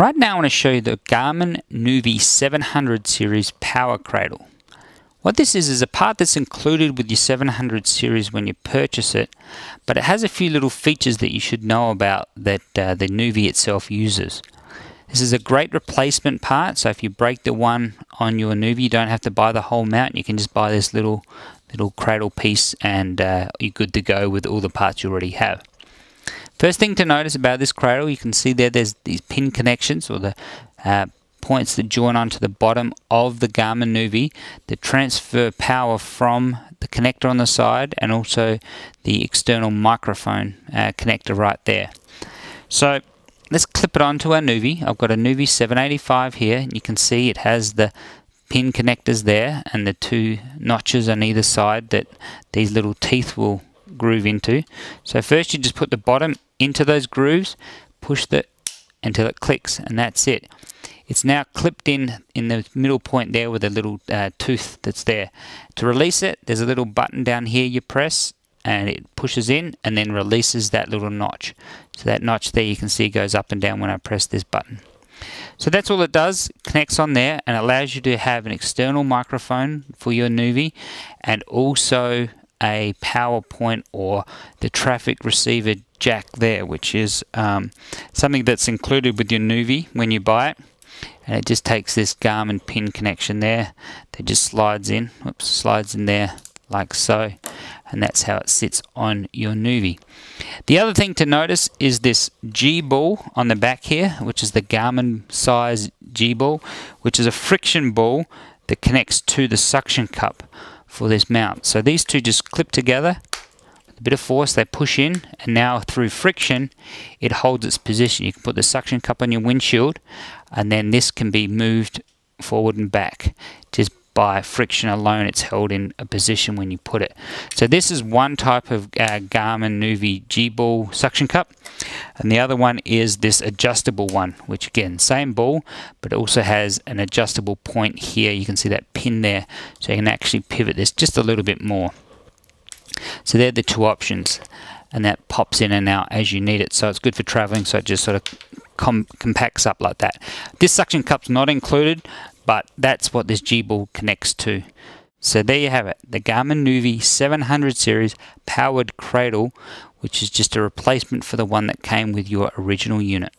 Right now I want to show you the Garmin Nuvi 700 series power cradle. What this is is a part that's included with your 700 series when you purchase it, but it has a few little features that you should know about that uh, the Nuvi itself uses. This is a great replacement part, so if you break the one on your Nuvi, you don't have to buy the whole mount. You can just buy this little little cradle piece and uh, you're good to go with all the parts you already have. First thing to notice about this cradle, you can see there there's these pin connections or the uh, points that join onto the bottom of the Garmin Nuvi that transfer power from the connector on the side and also the external microphone uh, connector right there. So let's clip it onto our Nuvi. I've got a Nuvi 785 here and you can see it has the pin connectors there and the two notches on either side that these little teeth will groove into. So first you just put the bottom into those grooves, push the until it clicks, and that's it. It's now clipped in in the middle point there with a little uh, tooth that's there. To release it, there's a little button down here you press, and it pushes in and then releases that little notch. So that notch there you can see goes up and down when I press this button. So that's all it does, connects on there and allows you to have an external microphone for your Nuvi and also a PowerPoint or the traffic receiver jack there, which is um, something that's included with your Nuvi when you buy it. And it just takes this Garmin pin connection there that just slides in, whoops, slides in there like so. And that's how it sits on your Nuvi. The other thing to notice is this G-ball on the back here, which is the Garmin size G-ball, which is a friction ball that connects to the suction cup for this mount. So these two just clip together, a bit of force, they push in, and now through friction, it holds its position. You can put the suction cup on your windshield, and then this can be moved forward and back just by friction alone it's held in a position when you put it so this is one type of uh, Garmin Nuvi G-ball suction cup and the other one is this adjustable one which again same ball but also has an adjustable point here. You can see that pin there. So you can actually pivot this just a little bit more. So they're the two options and that pops in and out as you need it. So it's good for traveling so it just sort of com compacts up like that. This suction cup's not included but that's what this G-Ball connects to. So there you have it, the Garmin Nuvi 700 series powered cradle, which is just a replacement for the one that came with your original unit.